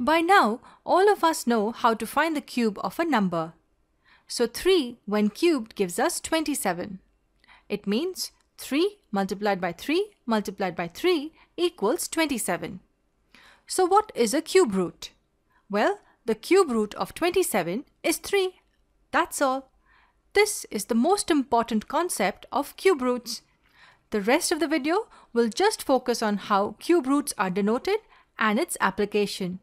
By now, all of us know how to find the cube of a number. So 3 when cubed gives us 27. It means 3 multiplied by 3 multiplied by 3 equals 27. So what is a cube root? Well, the cube root of 27 is 3. That's all. This is the most important concept of cube roots. The rest of the video will just focus on how cube roots are denoted and its application.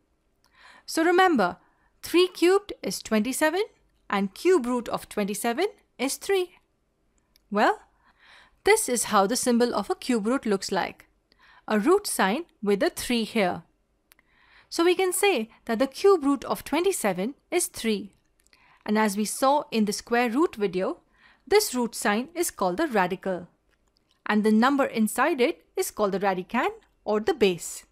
So remember, 3 cubed is 27 and cube root of 27 is 3. Well, this is how the symbol of a cube root looks like. A root sign with a 3 here. So we can say that the cube root of 27 is 3. And as we saw in the square root video, this root sign is called the radical. And the number inside it is called the radicand or the base.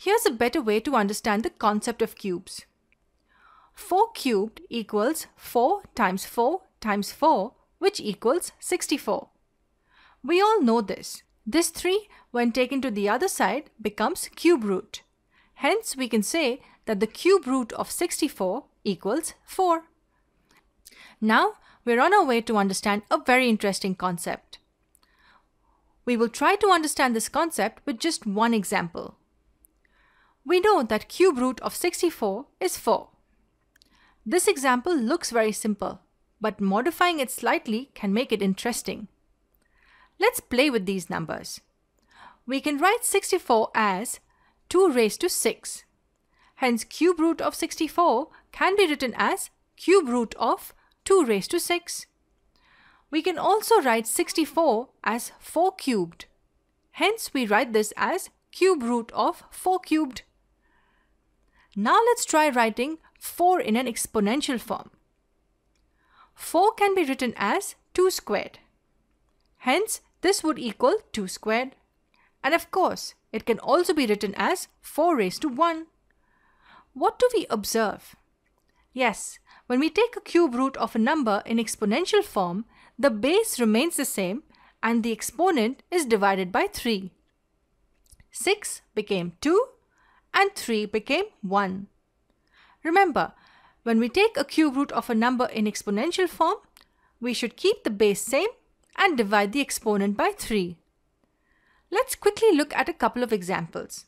Here's a better way to understand the concept of cubes. 4 cubed equals 4 times 4 times 4 which equals 64. We all know this. This 3 when taken to the other side becomes cube root. Hence we can say that the cube root of 64 equals 4. Now we're on our way to understand a very interesting concept. We will try to understand this concept with just one example. We know that cube root of 64 is 4. This example looks very simple, but modifying it slightly can make it interesting. Let's play with these numbers. We can write 64 as 2 raised to 6. Hence cube root of 64 can be written as cube root of 2 raised to 6. We can also write 64 as 4 cubed. Hence we write this as cube root of 4 cubed. Now let's try writing 4 in an exponential form. 4 can be written as 2 squared. Hence, this would equal 2 squared. And of course, it can also be written as 4 raised to 1. What do we observe? Yes, when we take a cube root of a number in exponential form, the base remains the same and the exponent is divided by 3. 6 became 2 and 3 became 1. Remember, when we take a cube root of a number in exponential form, we should keep the base same and divide the exponent by 3. Let's quickly look at a couple of examples.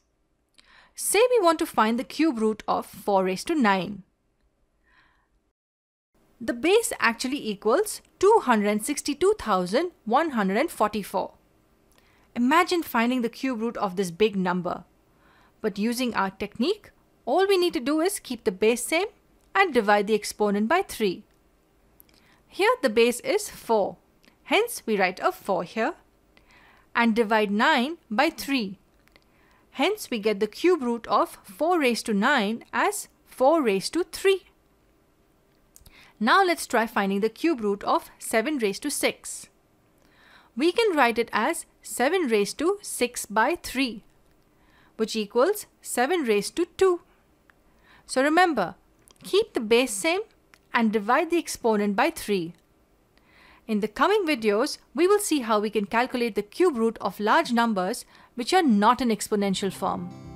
Say we want to find the cube root of 4 raised to 9. The base actually equals 262,144. Imagine finding the cube root of this big number. But using our technique, all we need to do is keep the base same and divide the exponent by 3. Here the base is 4. Hence we write a 4 here and divide 9 by 3. Hence we get the cube root of 4 raised to 9 as 4 raised to 3. Now let's try finding the cube root of 7 raised to 6. We can write it as 7 raised to 6 by 3 which equals 7 raised to 2. So remember, keep the base same and divide the exponent by 3. In the coming videos, we will see how we can calculate the cube root of large numbers which are not in exponential form.